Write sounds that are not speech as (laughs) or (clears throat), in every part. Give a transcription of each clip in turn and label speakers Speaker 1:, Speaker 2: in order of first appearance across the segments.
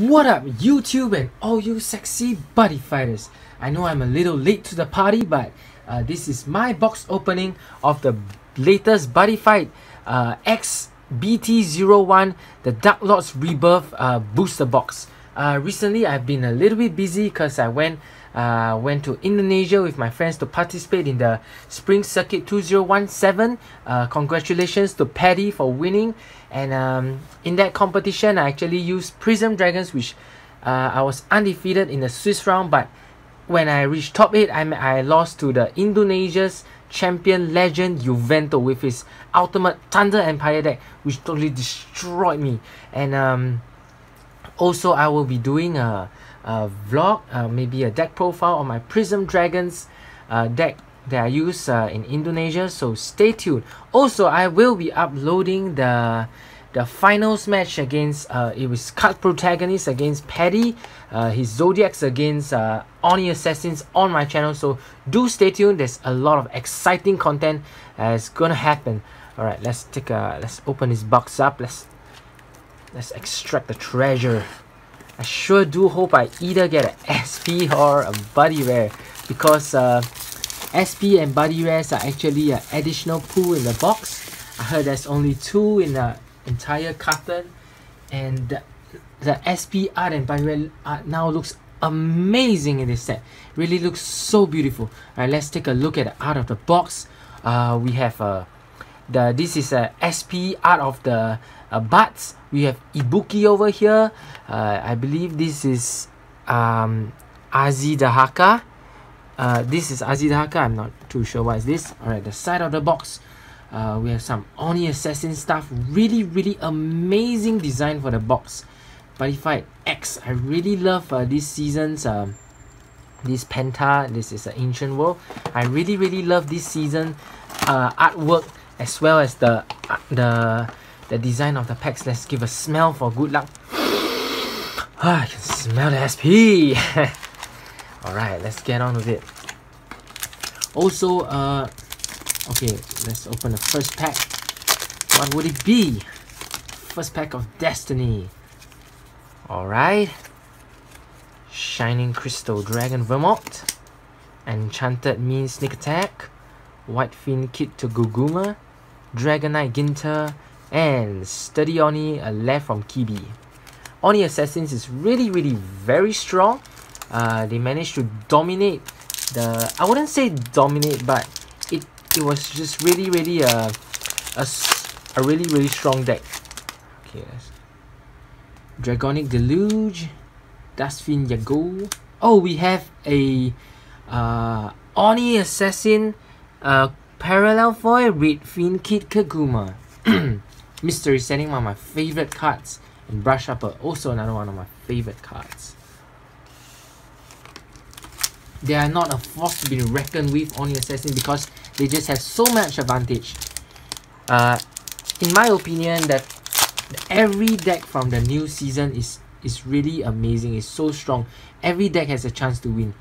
Speaker 1: What up, YouTube and all you sexy buddy fighters? I know I'm a little late to the party, but uh, this is my box opening of the latest buddy fight uh, XBT01, the Dark Lords Rebirth uh, booster box. Uh, recently, I've been a little bit busy because I went uh, went to Indonesia with my friends to participate in the Spring Circuit 2017. Uh, congratulations to Paddy for winning. And um, in that competition, I actually used Prism Dragons, which uh, I was undefeated in the Swiss round. But when I reached top 8, I, I lost to the Indonesia's champion legend Juvento with his ultimate Thunder Empire deck, which totally destroyed me. And um, also, I will be doing a, a vlog, uh, maybe a deck profile on my Prism Dragons uh, deck that I use uh, in Indonesia. So stay tuned. Also, I will be uploading the the finals match against uh, it was cut protagonist against Paddy, uh, his Zodiacs against uh, Oni Assassins on my channel. So do stay tuned. There's a lot of exciting content that's gonna happen. All right, let's take a let's open this box up. Let's let's extract the treasure. I sure do hope I either get an (laughs) SP or a Buddy Rare because uh, SP and Buddy Rares are actually an additional pool in the box. I heard there's only two in the entire carton and the, the SP art and Buddy Rare art now looks amazing in this set. Really looks so beautiful. Alright, let's take a look at the art of the box. Uh, we have uh, the this is a SP art of the uh. We have Ibuki over here. Uh, I believe this is um, Azi Dahaka. Uh, this is Azi Dahaka. I'm not too sure what is this. Alright, the side of the box. Uh, we have some Oni Assassin stuff. Really, really amazing design for the box. Fight X. I really love uh, this season's um, this Penta. This is an Ancient World. I really, really love this season uh, artwork as well as the uh, the the design of the packs. Let's give a smell for good luck. (sighs) Ah, I can smell the SP. (laughs) Alright, let's get on with it. Also, uh, okay, let's open the first pack. What would it be? First pack of Destiny. Alright. Shining Crystal Dragon Vermont. Enchanted Mean Sneak Attack. White Fin Kit to Guguma. Dragonite Ginter. And Sturdy Oni, a left from Kibi. Oni Assassins is really, really very strong. Uh, they managed to dominate the I wouldn't say dominate but it it was just really really a a, a really really strong deck. Okay Dragonic Deluge Dustfin Yago. Oh we have a uh, Oni Assassin uh, Parallel Foil Red Fin Kid Kaguma (clears throat) Mystery Setting one of my favorite cards and Brush Upper also another one of my favorite cards they are not a force to be reckoned with on your assassin because they just have so much advantage. Uh, in my opinion, that every deck from the new season is is really amazing. It's so strong. Every deck has a chance to win.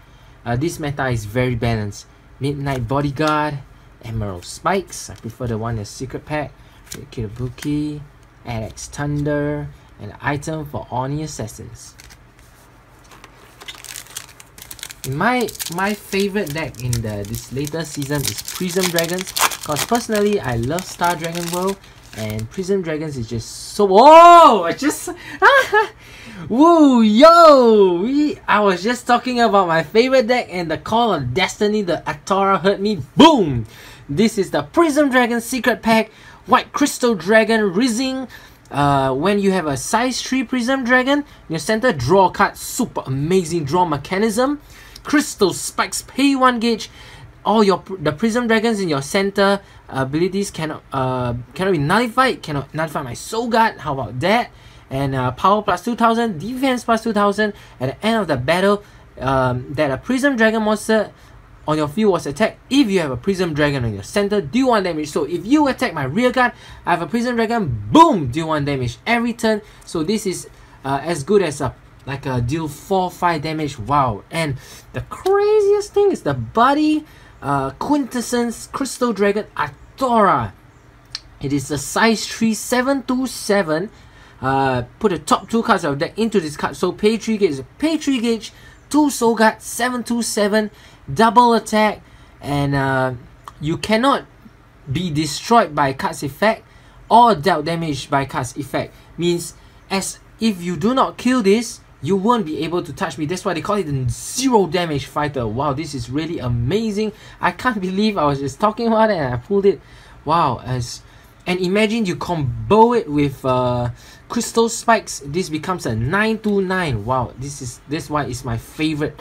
Speaker 1: Uh, this meta is very balanced. Midnight Bodyguard, Emerald Spikes. I prefer the one that's Secret Pack. Kirabuki, Alex Thunder, an item for Oni Assassins. My my favorite deck in the this latest season is Prism Dragons because personally I love Star Dragon World and Prism Dragons is just so whoa! I just (laughs) whoa yo! We I was just talking about my favorite deck and the Call of Destiny the Atora hurt me. Boom! This is the Prism Dragon Secret Pack White Crystal Dragon Rising. Uh, when you have a size 3 Prism Dragon, in your center, draw a card, super amazing draw mechanism. Crystal spikes pay one gauge. All your the prism dragons in your center abilities cannot uh cannot be nullified. Cannot nullify my soul guard. How about that? And uh, power plus 2000 defense plus 2000 at the end of the battle um, that a prism dragon monster on your field was attacked if you have a prism dragon on your center do one damage. So if you attack my rear guard i have a prism dragon boom do one damage every turn. So this is uh, as good as a like a deal 4 5 damage. Wow. And the craziest thing is the buddy uh, quintessence crystal dragon Atora. It is a size 3 727 uh, put the top two cards of deck into this card. So pay 3 gauge, pay 3 gauge, 2 Soul Guard, 727, double attack, and uh, you cannot be destroyed by card's effect or dealt damage by card's effect. Means as if you do not kill this, you won't be able to touch me. That's why they call it the zero damage fighter. Wow, this is really amazing. I can't (laughs) believe I was just talking about it and I pulled it. Wow, as and imagine you combo it with uh, crystal spikes. This becomes a 929. Wow, this is this one is my favorite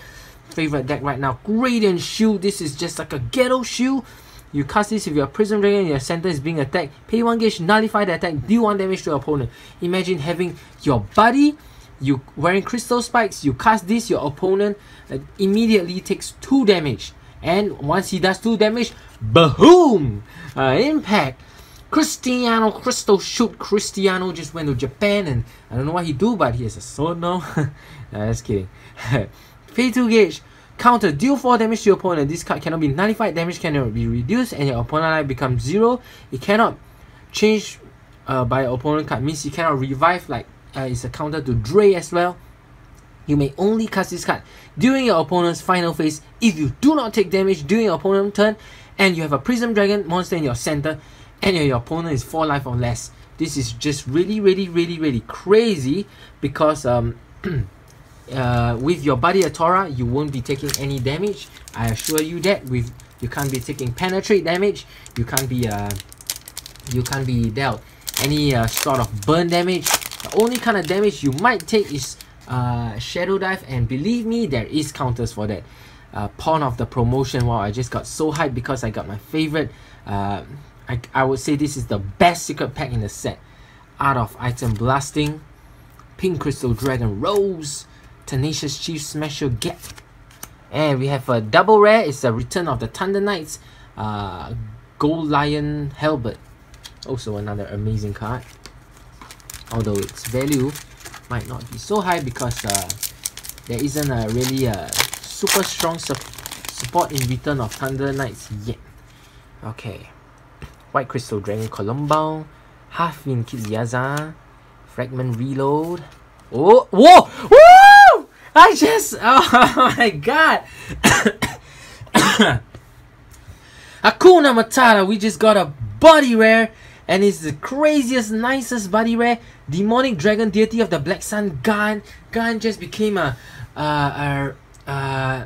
Speaker 1: favorite deck right now. Gradient Shield. This is just like a ghetto shield. You cast this if your Prism Dragon your center is being attacked. Pay 1 gauge, nullify the attack, deal 1 damage to your opponent. Imagine having your buddy you wearing crystal spikes, you cast this, your opponent uh, immediately takes 2 damage. And once he does 2 damage, boom! Uh, impact. Cristiano Crystal shoot. Cristiano just went to Japan and I don't know what he do, but he has a sword now. (laughs) nah, just kidding. (laughs) Pay 2 gauge. Counter, deal 4 damage to your opponent. This card cannot be nullified, damage cannot be reduced, and your opponent life becomes 0. It cannot change uh, by opponent card, means you cannot revive like uh, is a counter to Drei as well. You may only cast this card during your opponent's final phase if you do not take damage during your opponent's turn and you have a Prism Dragon monster in your center and your, opponent is 4 life or less. This is just really, really, really, really crazy because um, (clears throat) uh, with your Buddy Atora, you won't be taking any damage. I assure you that. With You can't be taking penetrate damage. You can't be uh, you can't be dealt any uh, sort of burn damage the only kind of damage you might take is uh, Shadow Dive and believe me, there is counters for that. Uh, Pawn of the promotion, wow, I just got so hyped because I got my favorite, uh, I, I would say this is the best secret pack in the set. Out of Item Blasting, Pink Crystal Dragon Rose, Tenacious Chief Smasher Get. And we have a double rare, it's a Return of the Thunder Knights, uh, Gold Lion Halberd. Also another amazing card although its value might not be so high because uh, there isn't a really a uh, super strong su support in return of Thunder Knights yet. Okay. White Crystal Dragon Colombo, Halfin Kitziaza, Fragment Reload. Oh, whoa! Woo! I just, (laughs) oh my god! (coughs) Hakuna Matata, we just got a body rare and it's the craziest, nicest body rare. Demonic Dragon Deity of the Black Sun, Gan. Gan just became a, uh, a, uh,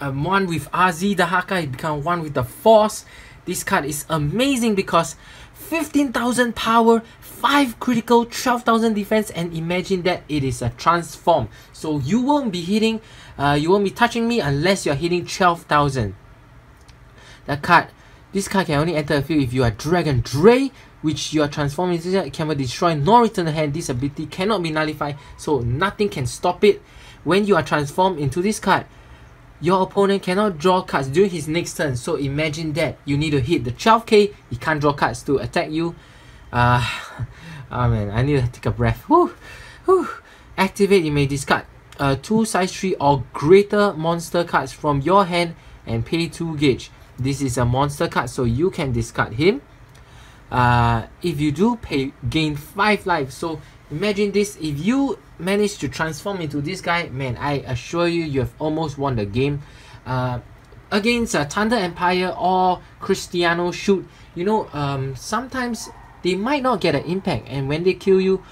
Speaker 1: a one with Azi Dahaka. He became one with the Force. This card is amazing because 15,000 power, 5 critical, 12,000 defense, and imagine that it is a transform. So you won't be hitting, uh, you won't be touching me unless you're hitting 12,000. That card, this card can only enter a field if you are Dragon Drei, which you are transformed into cannot destroyed nor return the hand. This ability cannot be nullified, so nothing can stop it. When you are transformed into this card, your opponent cannot draw cards during his next turn. So imagine that you need to hit the 12k, he can't draw cards to attack you. Uh, oh (laughs) man, I need to take a breath. Whew, whew. Activate, you may discard uh, two size 3 or greater monster cards from your hand and pay 2 gauge. This is a monster card, so you can discard him uh, if you do pay gain 5 life so imagine this if you manage to transform into this guy man I assure you you have almost won the game. Uh, against uh, Thunder Empire or Cristiano shoot you know um, sometimes they might not get an impact and when they kill you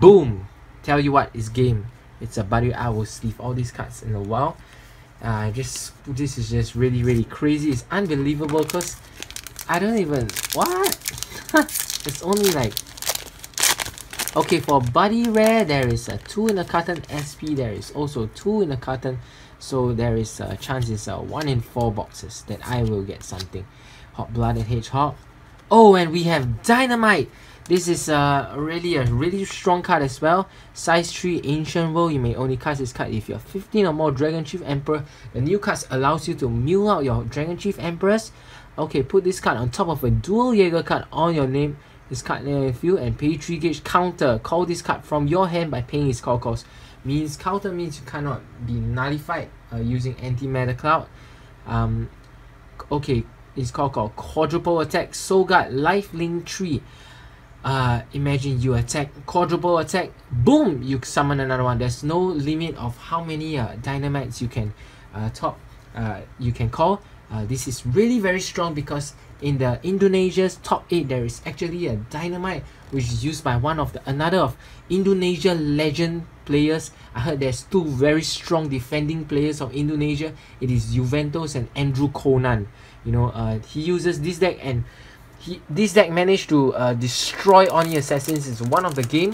Speaker 1: boom tell you what it's game. It's a buddy I will sleeve all these cards in a while. Uh, just this is just really really crazy. It's unbelievable because I don't even what? (laughs) It's only like okay for buddy rare there is a two in a carton sp there is also two in a carton so there is a chance it's a one in four boxes that i will get something hot blooded hedgehog oh and we have dynamite this is uh, really a really strong card as well. Size 3 Ancient World. You may only cast this card if you're 15 or more Dragon Chief Emperor. The new card allows you to mill out your Dragon Chief Emperors Okay, put this card on top of a dual Jaeger card on your name. This card you and pay 3 gauge counter. Call this card from your hand by paying its call cost. Means counter means you cannot be nullified uh, using anti-matter cloud. Um, okay, it's called, called quadruple attack. Soul Guard Life Link 3. uh, imagine you attack quadruple attack boom you summon another one there's no limit of how many uh, dynamites you can uh, top uh, you can call uh, this is really very strong because in the Indonesia's top 8 there is actually a dynamite which is used by one of the another of Indonesia legend players. I heard there's two very strong defending players of Indonesia. It is Juventus and Andrew Conan. you know uh, he uses this deck and he this deck managed to uh, destroy Oni Assassins in one of the game.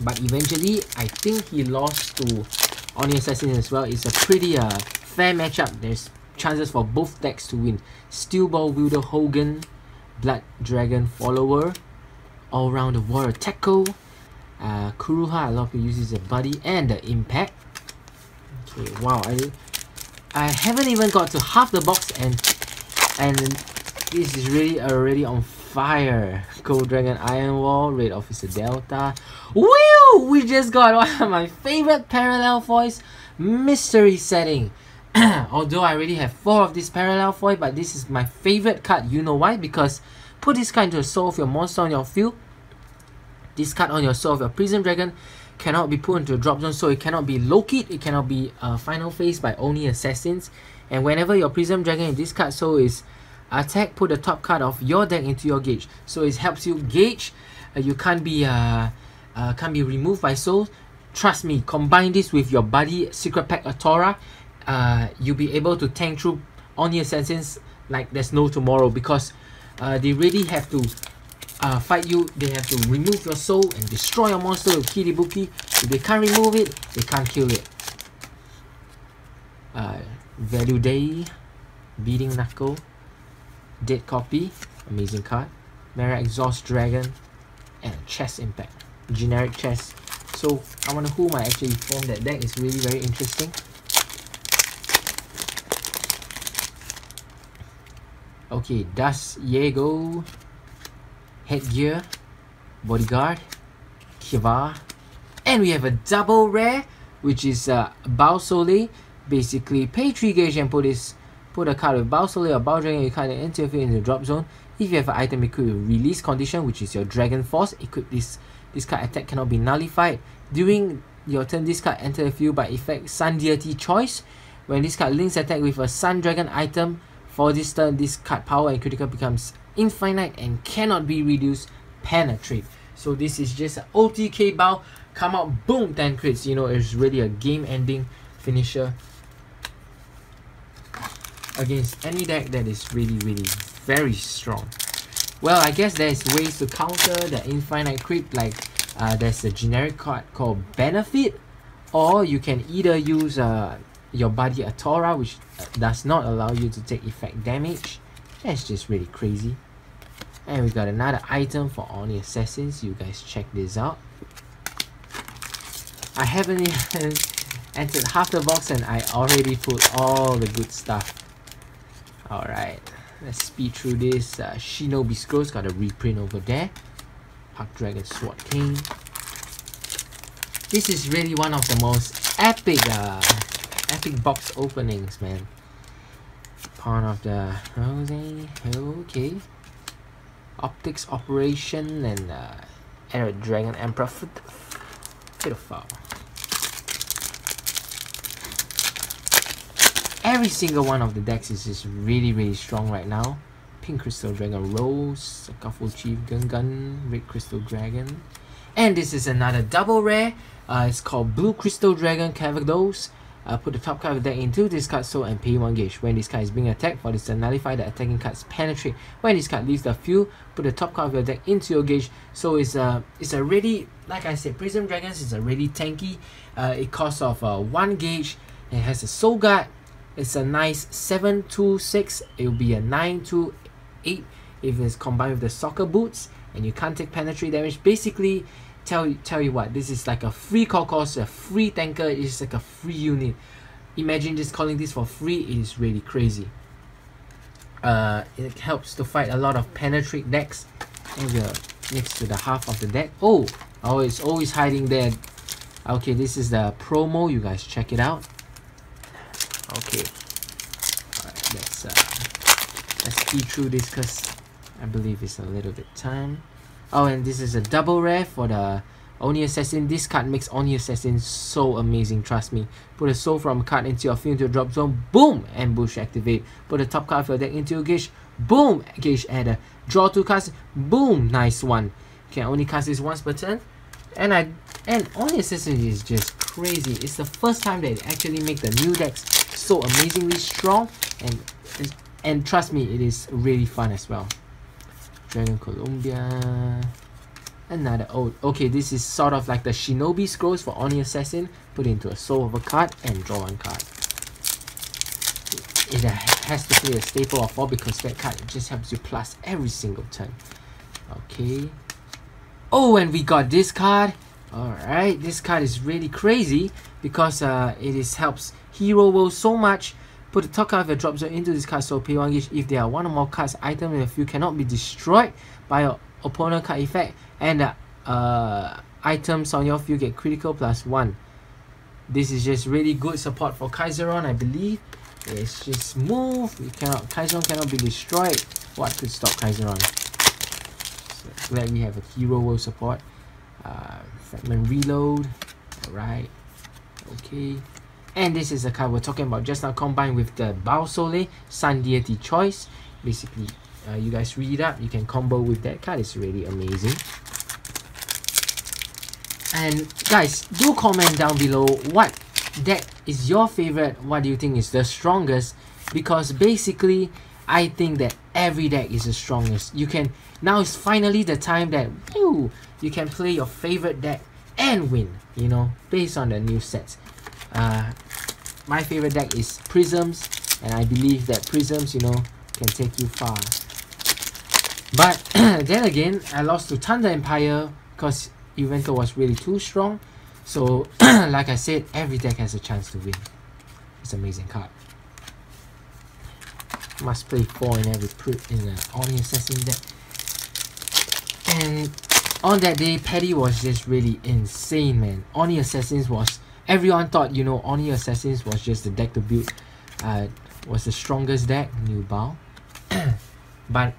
Speaker 1: But eventually I think he lost to Oni Assassins as well. It's a pretty uh, fair matchup. There's chances for both decks to win Steel Ball Wielder Hogan Blood Dragon Follower all round the Warrior Tackle uh, Kuruha a lot of people use as a buddy and the Impact okay wow I I haven't even got to half the box and and this is really already on fire. (laughs) Gold Dragon Iron Wall, Red Officer Delta. Woo! We just got one (laughs) of my favorite parallel foils, Mystery Setting. (coughs) Although I already have four of this parallel foil, but this is my favorite card. You know why? Because put this card into the soul of your monster on your field. This card on your soul of your Prism Dragon cannot be put into a drop zone, so it cannot be located, it cannot be uh, final phase by only assassins. And whenever your Prism Dragon in this card so is attack put the top card of your deck into your gauge so it helps you gauge uh, you can't be uh, uh, can't be removed by soul trust me combine this with your buddy secret pack Atora uh, you'll be able to tank through Oni Assassins like there's no tomorrow because uh, they really have to uh, fight you they have to remove your soul and destroy your monster with Kiribuki if they can't remove it they can't kill it uh, value day beating knuckle Dead Copy, amazing card. Mera Exhaust Dragon, and Chest Impact, generic chest. So I wonder who might actually form that deck. It's really very interesting. Okay, Das Yego, Headgear, Bodyguard, Kiva, and we have a double rare, which is uh, Bao Sole. Basically, pay 3 gauge and put this Put a card with Bausole or Bao Dragon, you card and interfere in the drop zone. If you have an item equipped with release condition, which is your Dragon Force, equip this this card attack cannot be nullified. During your turn, this card enter the field by effect Sun Deity Choice. When this card links attack with a Sun Dragon item, for this turn, this card power and critical becomes infinite and cannot be reduced. Penetrate. So this is just an OTK bow, Come out, boom, 10 crits. You know, it's really a game-ending finisher against any deck that is really really very strong. Well, I guess there's ways to counter the infinite creep like uh, there's a generic card called Benefit or you can either use uh, your buddy Atora which uh, does not allow you to take effect damage. That's just really crazy. And we got another item for Oni Assassins. You guys check this out. I haven't even (laughs) entered half the box and I already put all the good stuff. Alright, let's speed through this. Uh, Shinobi Scrolls got a reprint over there. Park Dragon Sword King. This is really one of the most epic uh, epic box openings, man. Part of the Rose, okay. Optics Operation and uh, Arrow Dragon Emperor Beautiful. every single one of the decks is just really really strong right now pink crystal dragon rose Sakaful chief Gun gun red crystal dragon and this is another double rare uh, it's called blue crystal dragon Cavados uh, put the top card of the deck into this card so and pay 1 gauge. When this card is being attacked, for this to nullify the attacking card's penetrate. When this card leaves the field, put the top card of your deck into your gauge. So it's a, it's a really, like I said, Prism Dragons is a really tanky. Uh, it costs of uh, 1 gauge. It has a Soul Guard, it's a nice 726 it will be a 928 if it's combined with the soccer boots and you can't take penetrate damage basically tell you tell you what this is like a free call cost a free tanker it's like a free unit. Imagine just calling this for free it is really crazy. Uh, it helps to fight a lot of penetrate decks. Next to the half of the deck. Oh oh it's always hiding there. Okay this is the promo. You guys check it out. Okay. Alright, let's uh let's speed through this because I believe it's a little bit time Oh, and this is a double rare for the Oni Assassin. This card makes Oni Assassin so amazing, trust me. Put a soul from a card into your field into a drop zone, boom, ambush activate. Put a top card of your deck into your gauge, boom, gauge adder. Draw two cards, boom, nice one. You can only cast this once per turn. And I and Oni Assassin is just crazy. It's the first time they actually make the new decks so amazingly strong and and trust me, it is really fun as well. Dragon Columbia. Another old. okay, this is sort of like the Shinobi scrolls for Oni Assassin. Put into a soul of a card and draw one card. It has to be a staple of all because that card just helps you plus every single turn. Okay. Oh, and we got this card. Alright, this card is really crazy because uh, it is helps Hero World so much. Put the top card of your drop zone into this card so pay one gauge if there are one or more cards item in the field cannot be destroyed by your opponent card effect and the uh, items on your field get critical plus one. This is just really good support for Kaizeron, I believe. It's just move. You cannot Kaizeron cannot be destroyed. What could stop Kaizeron? So glad we have a hero world support. Uh, fragment reload. Alright. Okay. And this is a card we're talking about just now combined with the Bao Sole, Sun Deity Choice. Basically, uh, you guys read up, you can combo with that card, it's really amazing. And guys, do comment down below what deck is your favorite, what do you think is the strongest, because basically, I think that every deck is the strongest. You can, now is finally the time that, whew, you can play your favorite deck and win, you know, based on the new sets. Uh, my favorite deck is Prisms, and I believe that Prisms, you know, can take you far. But (clears throat) then again, I lost to Thunder Empire because Evento was really too strong. So, (clears throat) like I said, every deck has a chance to win. It's an amazing card. Must play 4 in every in the Oni Assassin deck. And on that day, Petty was just really insane, man. Oni Assassins was everyone thought you know Oni Assassins was just the deck to build uh, was the strongest deck new Bao (coughs) but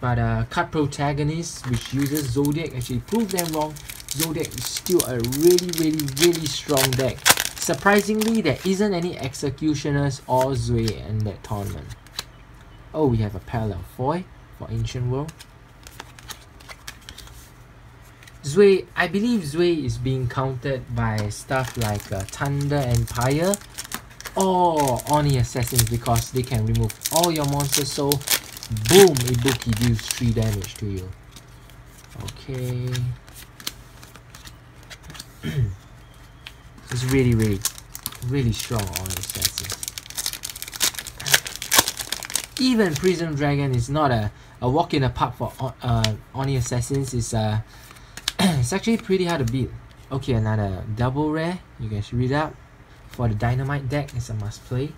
Speaker 1: but uh, card protagonist which uses Zodiac actually proved them wrong. Zodiac is still a really really really strong deck. Surprisingly there isn't any executioners or Zui in that tournament. Oh we have a parallel foil for ancient world Zui, I believe Zui is being counted by stuff like uh, Thunder Empire or Oni Assassins because they can remove all your monsters so boom, Ibuki deals 3 damage to you. Okay. (clears throat) it's really, really, really strong Oni Assassins. Even Prism Dragon is not a, a walk in the park for uh, Oni Assassins. It's a uh, (coughs) it's actually pretty hard to beat. Okay, another double rare. You guys read up. For the dynamite deck, it's a must play.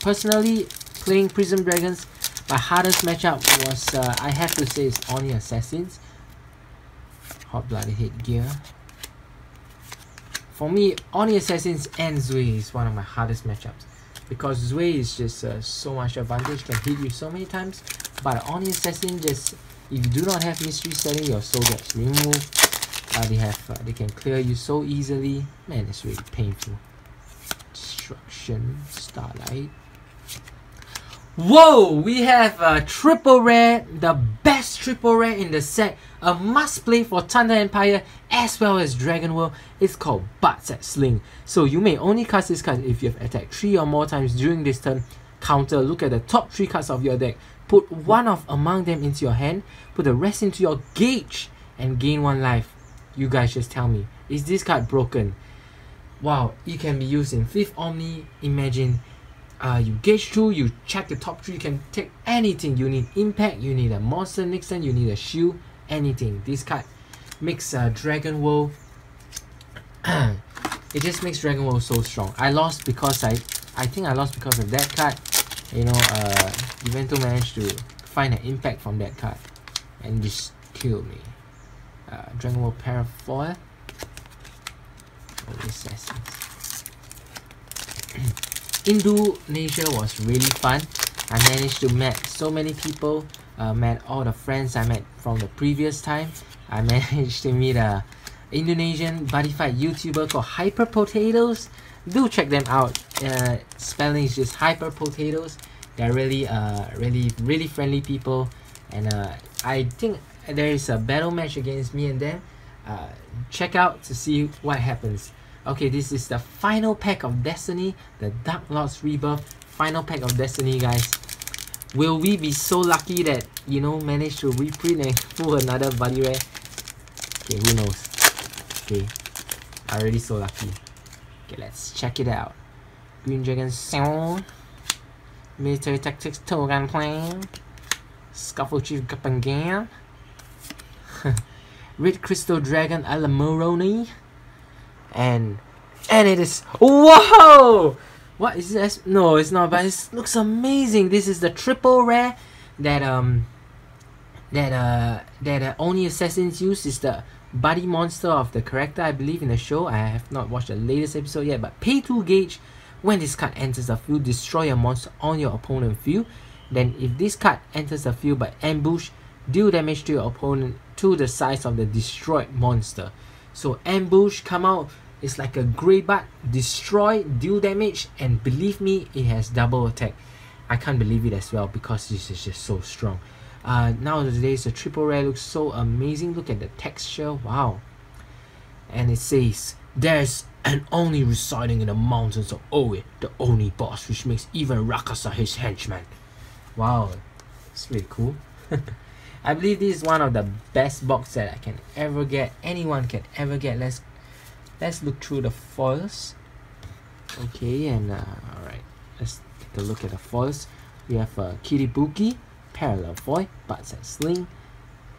Speaker 1: Personally, playing Prism Dragons, my hardest matchup was, uh, I have to say, is Oni Assassins. Hot Blooded Headgear. For me, Oni Assassins and Zui is one of my hardest matchups. Because Zui is just uh, so much advantage, can hit you so many times. But Oni Assassin just if you do not have mystery setting, your soul gets removed. Uh, they have uh, they can clear you so easily. Man, it's really painful. Destruction, Starlight. Whoa! We have a triple rare, the best triple rare in the set. A must play for Thunder Empire as well as Dragon World. It's called Budset Sling. So you may only cast this card if you have attacked 3 or more times during this turn. Counter, look at the top 3 cards of your deck. Put one of among them into your hand, put the rest into your gauge, and gain one life. You guys just tell me, is this card broken? Wow, it can be used in 5th Omni. Imagine uh, you gauge through, you check the top 3, you can take anything. You need impact, you need a monster next turn, you need a shield, anything. This card makes uh, Dragon World (clears throat) it just makes Dragon World so strong. I lost because I I think I lost because of that card you know, uh, Evento managed to find an impact from that card and just kill me. Uh, Dragon Ball Parafoil. Oh, Assassins. (clears throat) Indonesia was really fun. I managed to meet so many people, uh, met all the friends I met from the previous time. I (laughs) managed to meet a Indonesian buddy fight YouTuber called Hyper Potatoes. Do check them out. Uh, spelling is just Hyper Potatoes. They're really, uh, really, really friendly people, and uh, I think there is a battle match against me and them. Uh, check out to see what happens. Okay, this is the final pack of Destiny, the Dark Lords Rebirth final pack of Destiny, guys. Will we be so lucky that, you know, manage to reprint and (laughs) pull another buddy rare? Okay, who knows? Okay, I already so lucky. Okay, let's check it out. Green Dragon Sound. Military Tactics Togan Plan. Scuffle Chief Gapangan. (laughs) Red Crystal Dragon Alamoroni. And and it is whoa! What is this? No, it's not, but it looks amazing. This is the triple rare that um that uh that uh, only assassins use is the buddy monster of the character I believe in the show. I have not watched the latest episode yet, but pay 2 gauge when this card enters the field, destroy a monster on your opponent field. Then if this card enters the field by ambush, deal damage to your opponent to the size of the destroyed monster. So ambush come out it's like a grey butt, destroy, deal damage, and believe me, it has double attack. I can't believe it as well because this is just so strong. Uh, nowadays, the triple rare looks so amazing. Look at the texture, wow. And it says, there's an Oni residing in the mountains of Oe, the Oni boss, which makes even Rakasa his henchman. Wow, it's really cool. (laughs) I believe this is one of the best box set I can ever get. Anyone can ever get. Let's let's look through the foils okay and uh, all right let's take a look at the foils we have uh, Kiribuki parallel foil butts and sling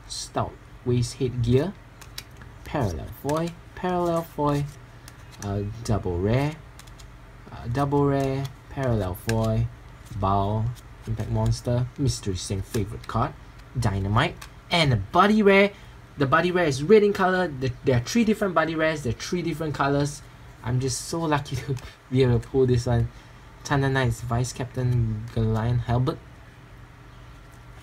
Speaker 1: stout waist headgear parallel foil parallel foil uh, double rare uh, double rare parallel foil bow impact monster mystery sing favorite card dynamite and a buddy rare the buddy rare is red in color. The, there are three different buddy rares. There are three different colors. I'm just so lucky (laughs) to be able to pull this one. Thunder Knights Vice Captain Galion Halbert.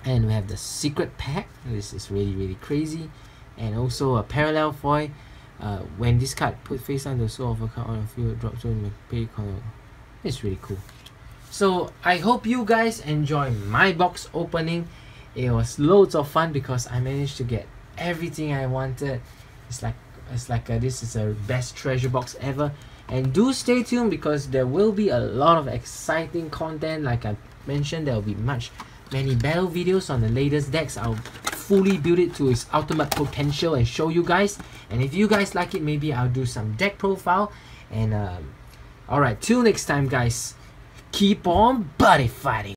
Speaker 1: And we have the Secret Pack. This is really, really crazy. And also a Parallel Foil. Uh, when this card put face on the soul of a card on the field, drops on the pay color. It's really cool. So I hope you guys enjoy my box opening. It was loads of fun because I managed to get everything I wanted. It's like it's like a, this is a best treasure box ever. And do stay tuned because there will be a lot of exciting content. Like I mentioned, there will be much many battle videos on the latest decks. I'll fully build it to its ultimate potential and show you guys. And if you guys like it, maybe I'll do some deck profile. And um, alright, till next time guys, keep on buddy fighting.